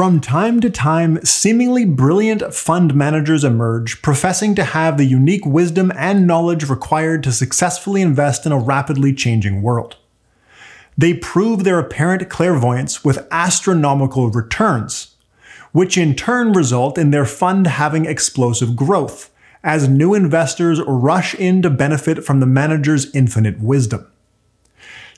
From time to time, seemingly brilliant fund managers emerge, professing to have the unique wisdom and knowledge required to successfully invest in a rapidly changing world. They prove their apparent clairvoyance with astronomical returns, which in turn result in their fund having explosive growth, as new investors rush in to benefit from the manager's infinite wisdom.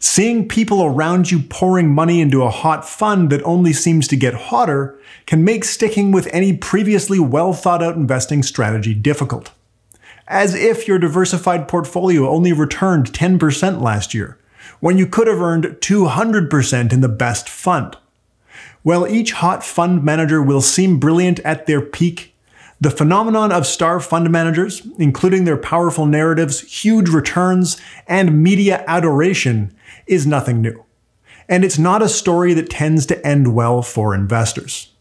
Seeing people around you pouring money into a hot fund that only seems to get hotter can make sticking with any previously well thought out investing strategy difficult. As if your diversified portfolio only returned 10% last year, when you could have earned 200% in the best fund. While each hot fund manager will seem brilliant at their peak, the phenomenon of star fund managers, including their powerful narratives, huge returns, and media adoration, is nothing new. And it's not a story that tends to end well for investors.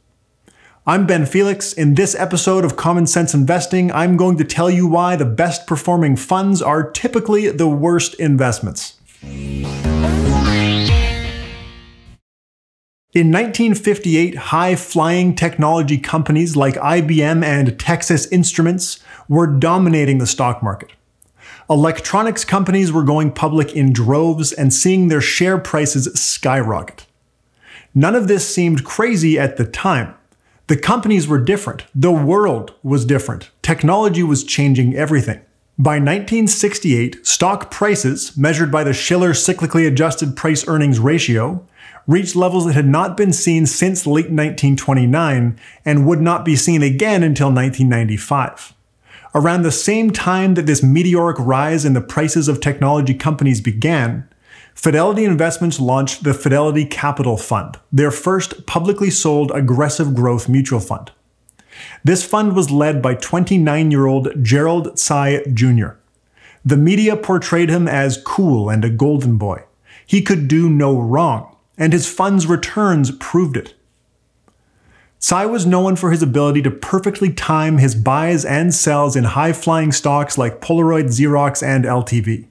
I'm Ben Felix. In this episode of Common Sense Investing, I'm going to tell you why the best performing funds are typically the worst investments. In 1958, high flying technology companies like IBM and Texas Instruments were dominating the stock market. Electronics companies were going public in droves and seeing their share prices skyrocket. None of this seemed crazy at the time. The companies were different. The world was different. Technology was changing everything. By 1968, stock prices, measured by the Shiller cyclically adjusted price earnings ratio, reached levels that had not been seen since late 1929 and would not be seen again until 1995. Around the same time that this meteoric rise in the prices of technology companies began, Fidelity Investments launched the Fidelity Capital Fund, their first publicly sold aggressive growth mutual fund. This fund was led by 29 year old Gerald Tsai Jr. The media portrayed him as cool and a golden boy. He could do no wrong and his fund's returns proved it. Tsai was known for his ability to perfectly time his buys and sells in high flying stocks like Polaroid, Xerox, and LTV.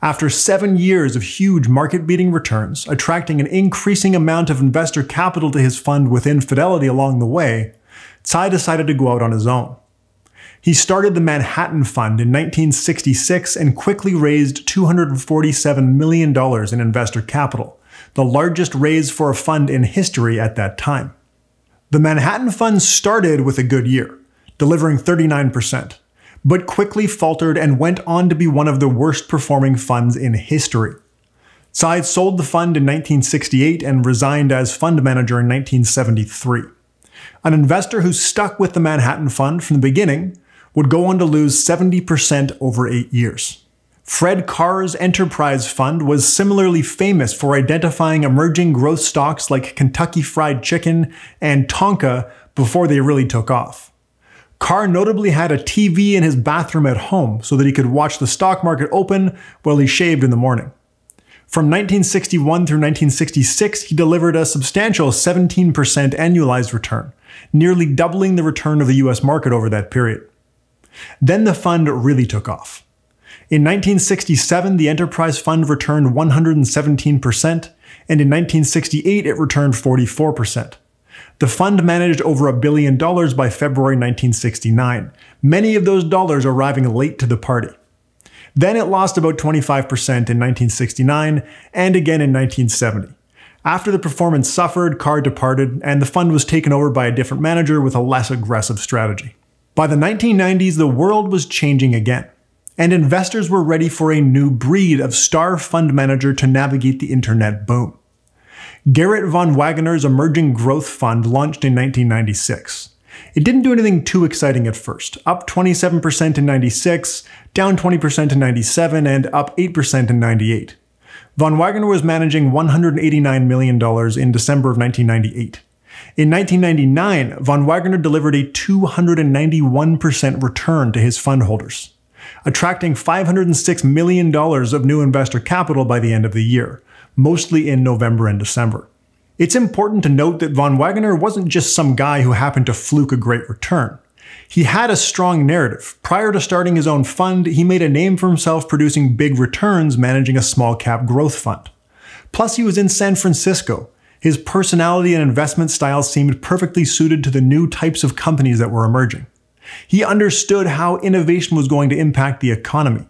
After seven years of huge market beating returns, attracting an increasing amount of investor capital to his fund within Fidelity along the way, Tsai decided to go out on his own. He started the Manhattan Fund in 1966 and quickly raised $247 million in investor capital, the largest raise for a fund in history at that time. The Manhattan Fund started with a good year, delivering 39%, but quickly faltered and went on to be one of the worst performing funds in history. Tsai sold the fund in 1968 and resigned as fund manager in 1973. An investor who stuck with the Manhattan Fund from the beginning would go on to lose 70% over eight years. Fred Carr's enterprise fund was similarly famous for identifying emerging growth stocks like Kentucky Fried Chicken and Tonka before they really took off. Carr notably had a TV in his bathroom at home so that he could watch the stock market open while he shaved in the morning. From 1961 through 1966, he delivered a substantial 17% annualized return, nearly doubling the return of the US market over that period. Then the fund really took off. In 1967, the enterprise fund returned 117%, and in 1968, it returned 44%. The fund managed over a billion dollars by February 1969, many of those dollars arriving late to the party. Then it lost about 25% in 1969 and again in 1970. After the performance suffered, Carr departed, and the fund was taken over by a different manager with a less aggressive strategy. By the 1990s, the world was changing again and investors were ready for a new breed of star fund manager to navigate the internet boom. Garrett Van Wagoner's Emerging Growth Fund launched in 1996. It didn't do anything too exciting at first, up 27% in 96, down 20% in 97, and up 8% in 98. Van Wagoner was managing $189 million in December of 1998. In 1999, Van Wagoner delivered a 291% return to his fund holders attracting $506 million of new investor capital by the end of the year, mostly in November and December. It's important to note that Van Wagoner wasn't just some guy who happened to fluke a great return. He had a strong narrative. Prior to starting his own fund, he made a name for himself producing big returns managing a small cap growth fund. Plus, he was in San Francisco, His personality and investment style seemed perfectly suited to the new types of companies that were emerging. He understood how innovation was going to impact the economy.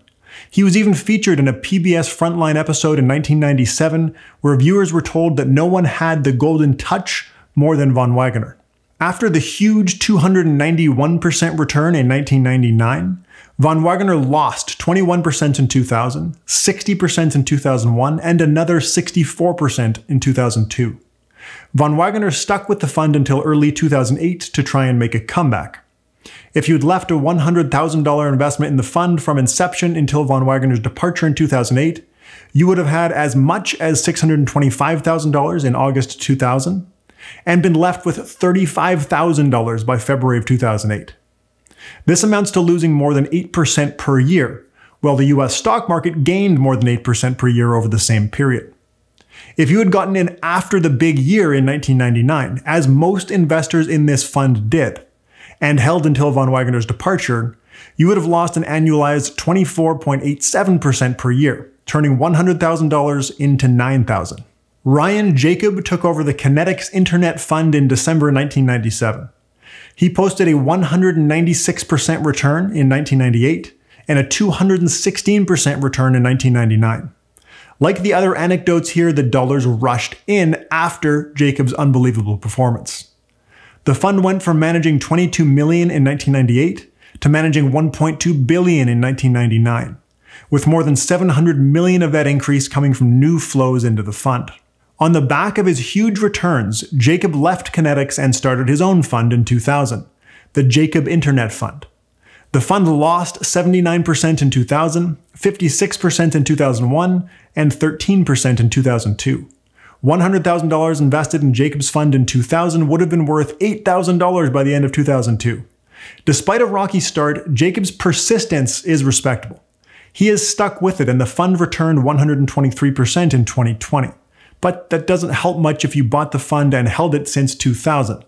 He was even featured in a PBS Frontline episode in 1997 where viewers were told that no one had the golden touch more than Van Wagoner. After the huge 291% return in 1999, Van Wagoner lost 21% in 2000, 60% in 2001, and another 64% in 2002. Van Wagoner stuck with the fund until early 2008 to try and make a comeback. If you'd left a $100,000 investment in the fund from inception until Van Wagoner's departure in 2008, you would have had as much as $625,000 in August 2000, and been left with $35,000 by February of 2008. This amounts to losing more than 8% per year, while the US stock market gained more than 8% per year over the same period. If you had gotten in after the big year in 1999, as most investors in this fund did, and held until Van Wagoner's departure, you would have lost an annualized 24.87% per year, turning $100,000 into 9,000. Ryan Jacob took over the Kinetics Internet Fund in December 1997. He posted a 196% return in 1998 and a 216% return in 1999. Like the other anecdotes here, the dollars rushed in after Jacob's unbelievable performance. The fund went from managing 22 million in 1998 to managing 1.2 billion in 1999, with more than 700 million of that increase coming from new flows into the fund. On the back of his huge returns, Jacob left Kinetics and started his own fund in 2000, the Jacob Internet Fund. The fund lost 79% in 2000, 56% in 2001, and 13% in 2002. $100,000 invested in Jacob's fund in 2000 would have been worth $8,000 by the end of 2002. Despite a rocky start, Jacob's persistence is respectable. He has stuck with it and the fund returned 123% in 2020 but that doesn't help much if you bought the fund and held it since 2000.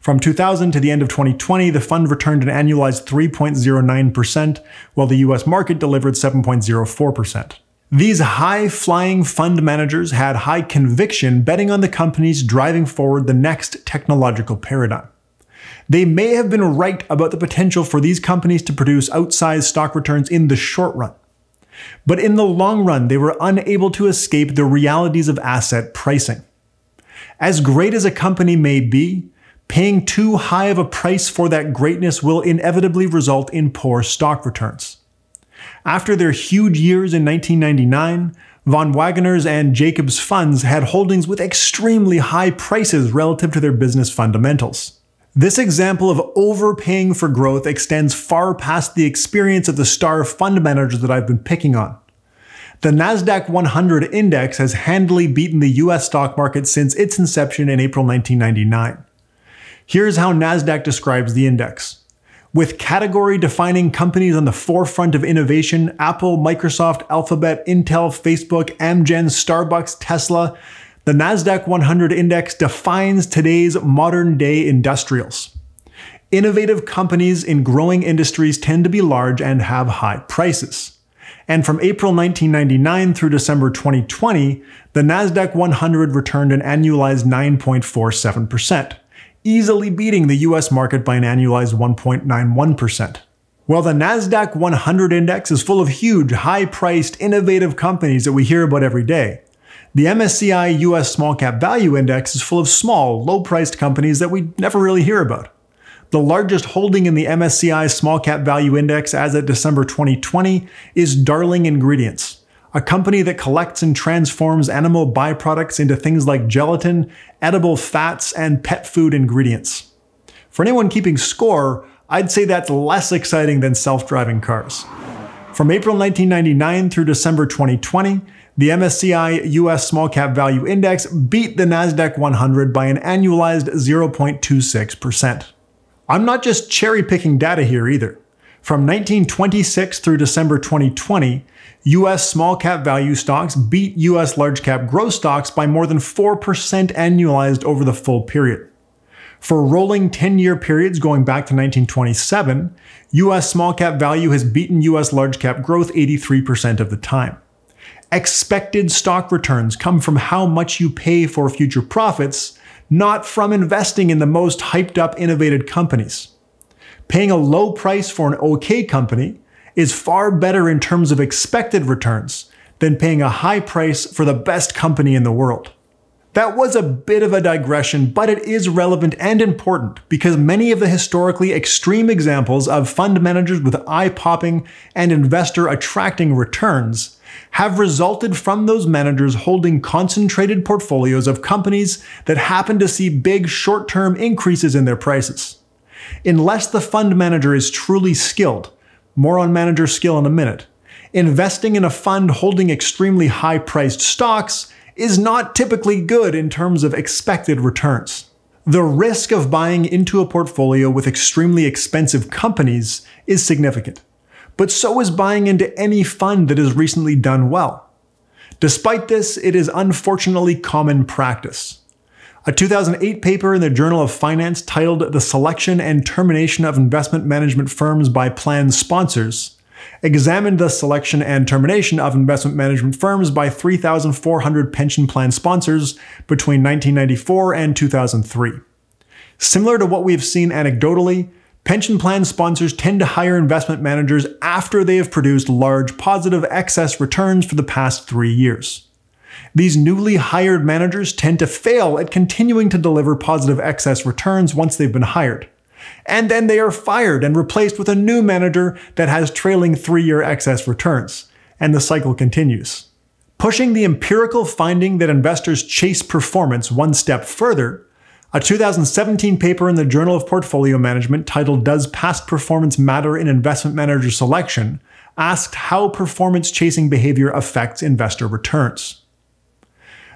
From 2000 to the end of 2020, the fund returned an annualized 3.09%, while the US market delivered 7.04%. These high flying fund managers had high conviction betting on the companies driving forward the next technological paradigm. They may have been right about the potential for these companies to produce outsized stock returns in the short run. But in the long run, they were unable to escape the realities of asset pricing. As great as a company may be, paying too high of a price for that greatness will inevitably result in poor stock returns. After their huge years in 1999, Van Wagoner's and Jacobs funds had holdings with extremely high prices relative to their business fundamentals. This example of overpaying for growth extends far past the experience of the star fund managers that I've been picking on. The NASDAQ 100 index has handily beaten the US stock market since its inception in April 1999. Here's how NASDAQ describes the index. With category defining companies on the forefront of innovation Apple, Microsoft, Alphabet, Intel, Facebook, Amgen, Starbucks, Tesla, the NASDAQ 100 index defines today's modern day industrials. Innovative companies in growing industries tend to be large and have high prices. And from April 1999 through December 2020, the NASDAQ 100 returned an annualized 9.47%, easily beating the US market by an annualized 1.91%. While the NASDAQ 100 index is full of huge, high priced, innovative companies that we hear about every day, the MSCI US Small Cap Value Index is full of small, low priced companies that we never really hear about. The largest holding in the MSCI Small Cap Value Index as of December 2020 is Darling Ingredients, a company that collects and transforms animal byproducts into things like gelatin, edible fats, and pet food ingredients. For anyone keeping score, I'd say that's less exciting than self driving cars. From April 1999 through December 2020, the MSCI US Small Cap Value Index beat the NASDAQ 100 by an annualized 0.26%. I'm not just cherry picking data here either. From 1926 through December 2020, US small cap value stocks beat US large cap growth stocks by more than 4% annualized over the full period. For rolling 10 year periods going back to 1927, US small cap value has beaten US large cap growth 83% of the time. Expected stock returns come from how much you pay for future profits, not from investing in the most hyped up innovated companies. Paying a low price for an okay company is far better in terms of expected returns than paying a high price for the best company in the world. That was a bit of a digression, but it is relevant and important because many of the historically extreme examples of fund managers with eye popping and investor attracting returns have resulted from those managers holding concentrated portfolios of companies that happen to see big short term increases in their prices. Unless the fund manager is truly skilled, more on manager skill in a minute, investing in a fund holding extremely high priced stocks is not typically good in terms of expected returns. The risk of buying into a portfolio with extremely expensive companies is significant, but so is buying into any fund that has recently done well. Despite this, it is unfortunately common practice. A 2008 paper in the Journal of Finance titled The Selection and Termination of Investment Management Firms by Plan Sponsors examined the selection and termination of investment management firms by 3,400 pension plan sponsors between 1994 and 2003. Similar to what we have seen anecdotally, pension plan sponsors tend to hire investment managers after they have produced large positive excess returns for the past three years. These newly hired managers tend to fail at continuing to deliver positive excess returns once they've been hired and then they are fired and replaced with a new manager that has trailing three year excess returns. And the cycle continues. Pushing the empirical finding that investors chase performance one step further, a 2017 paper in the Journal of Portfolio Management titled Does Past Performance Matter in Investment Manager Selection asked how performance chasing behavior affects investor returns.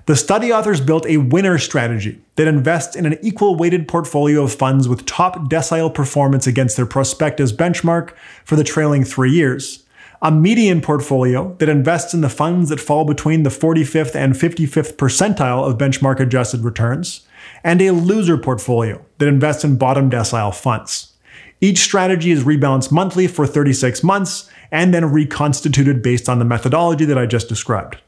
The study authors built a winner strategy that invests in an equal weighted portfolio of funds with top decile performance against their prospectus benchmark for the trailing three years, a median portfolio that invests in the funds that fall between the 45th and 55th percentile of benchmark adjusted returns, and a loser portfolio that invests in bottom decile funds. Each strategy is rebalanced monthly for 36 months and then reconstituted based on the methodology that I just described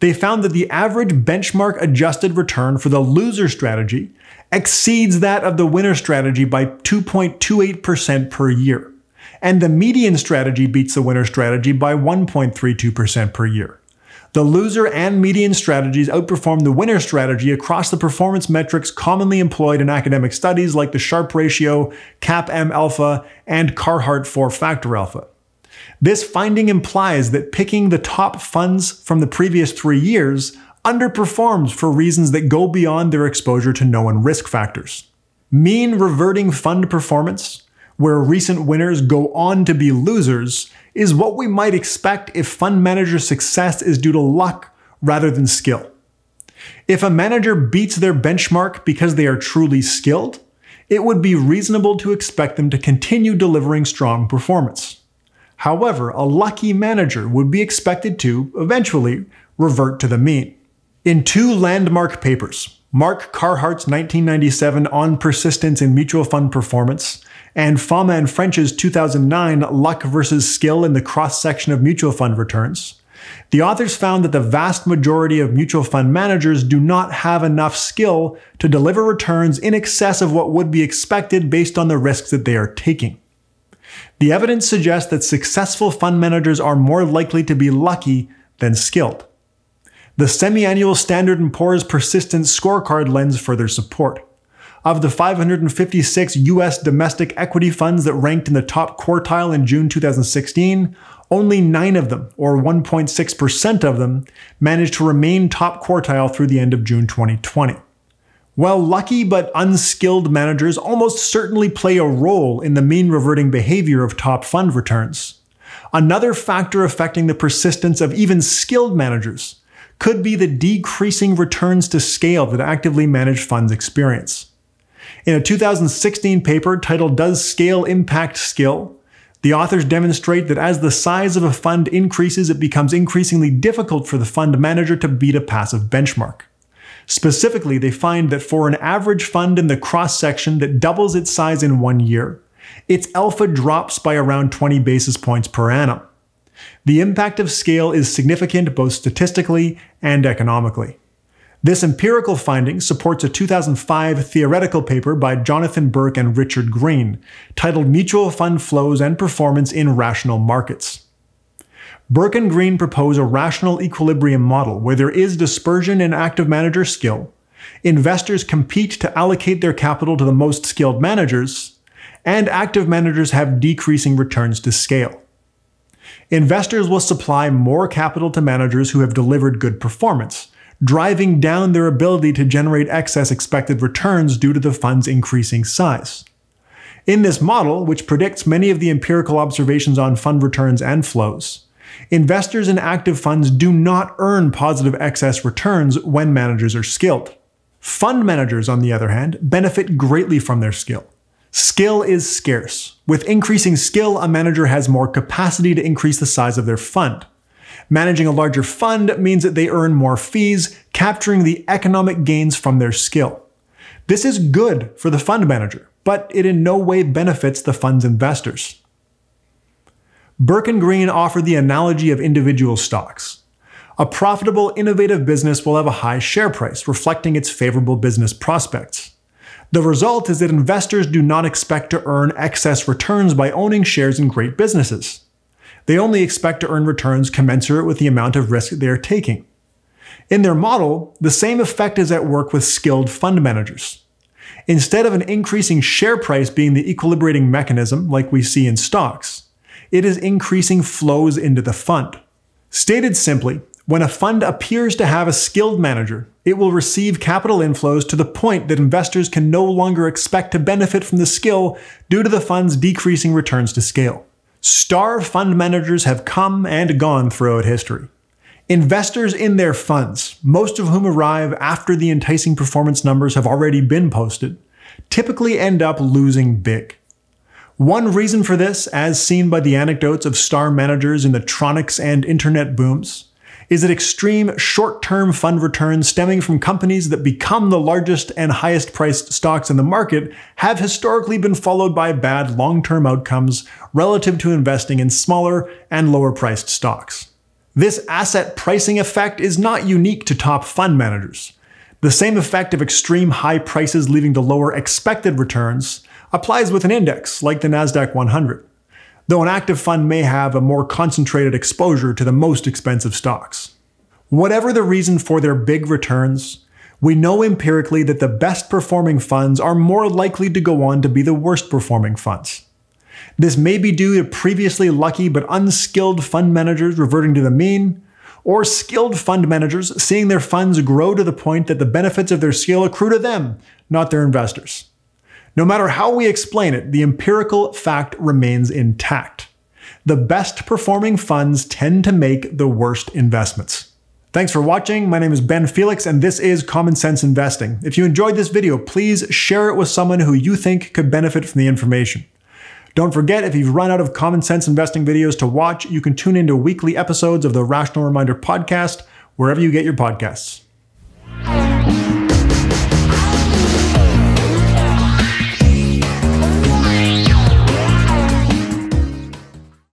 they found that the average benchmark adjusted return for the loser strategy exceeds that of the winner strategy by 2.28% per year. And the median strategy beats the winner strategy by 1.32% per year. The loser and median strategies outperform the winner strategy across the performance metrics commonly employed in academic studies like the Sharpe ratio, CAPM alpha, and Carhart 4 factor alpha. This finding implies that picking the top funds from the previous three years underperforms for reasons that go beyond their exposure to known risk factors. Mean reverting fund performance, where recent winners go on to be losers, is what we might expect if fund manager success is due to luck rather than skill. If a manager beats their benchmark because they are truly skilled, it would be reasonable to expect them to continue delivering strong performance. However, a lucky manager would be expected to, eventually, revert to the mean. In two landmark papers, Mark Carhart's 1997 On Persistence in Mutual Fund Performance and Fama and French's 2009 Luck versus Skill in the Cross Section of Mutual Fund Returns, the authors found that the vast majority of mutual fund managers do not have enough skill to deliver returns in excess of what would be expected based on the risks that they are taking. The evidence suggests that successful fund managers are more likely to be lucky than skilled. The semi-annual Standard & Poor's Persistence Scorecard lends further support. Of the 556 US domestic equity funds that ranked in the top quartile in June 2016, only 9 of them, or 1.6% of them, managed to remain top quartile through the end of June 2020. While lucky but unskilled managers almost certainly play a role in the mean reverting behavior of top fund returns, another factor affecting the persistence of even skilled managers could be the decreasing returns to scale that actively managed funds experience. In a 2016 paper titled Does Scale Impact Skill? The authors demonstrate that as the size of a fund increases, it becomes increasingly difficult for the fund manager to beat a passive benchmark. Specifically, they find that for an average fund in the cross section that doubles its size in one year, its alpha drops by around 20 basis points per annum. The impact of scale is significant both statistically and economically. This empirical finding supports a 2005 theoretical paper by Jonathan Berk and Richard Green, titled Mutual Fund Flows and Performance in Rational Markets. Berk and Green propose a rational equilibrium model where there is dispersion in active manager skill, investors compete to allocate their capital to the most skilled managers, and active managers have decreasing returns to scale. Investors will supply more capital to managers who have delivered good performance, driving down their ability to generate excess expected returns due to the fund's increasing size. In this model, which predicts many of the empirical observations on fund returns and flows, investors in active funds do not earn positive excess returns when managers are skilled. Fund managers, on the other hand, benefit greatly from their skill. Skill is scarce. With increasing skill, a manager has more capacity to increase the size of their fund. Managing a larger fund means that they earn more fees, capturing the economic gains from their skill. This is good for the fund manager, but it in no way benefits the fund's investors. Berk and Green offer the analogy of individual stocks. A profitable, innovative business will have a high share price, reflecting its favorable business prospects. The result is that investors do not expect to earn excess returns by owning shares in great businesses. They only expect to earn returns commensurate with the amount of risk they are taking. In their model, the same effect is at work with skilled fund managers. Instead of an increasing share price being the equilibrating mechanism like we see in stocks, it is increasing flows into the fund. Stated simply, when a fund appears to have a skilled manager, it will receive capital inflows to the point that investors can no longer expect to benefit from the skill due to the fund's decreasing returns to scale. Star fund managers have come and gone throughout history. Investors in their funds, most of whom arrive after the enticing performance numbers have already been posted, typically end up losing big. One reason for this, as seen by the anecdotes of star managers in the tronics and internet booms, is that extreme short term fund returns stemming from companies that become the largest and highest priced stocks in the market have historically been followed by bad long term outcomes relative to investing in smaller and lower priced stocks. This asset pricing effect is not unique to top fund managers. The same effect of extreme high prices leading to lower expected returns applies with an index like the NASDAQ 100 though an active fund may have a more concentrated exposure to the most expensive stocks. Whatever the reason for their big returns, we know empirically that the best performing funds are more likely to go on to be the worst performing funds. This may be due to previously lucky but unskilled fund managers reverting to the mean, or skilled fund managers seeing their funds grow to the point that the benefits of their skill accrue to them, not their investors. No matter how we explain it, the empirical fact remains intact. The best performing funds tend to make the worst investments. Thanks for watching. My name is Ben Felix, and this is Common Sense Investing. If you enjoyed this video, please share it with someone who you think could benefit from the information. Don't forget, if you've run out of common sense investing videos to watch, you can tune into weekly episodes of the Rational Reminder podcast wherever you get your podcasts.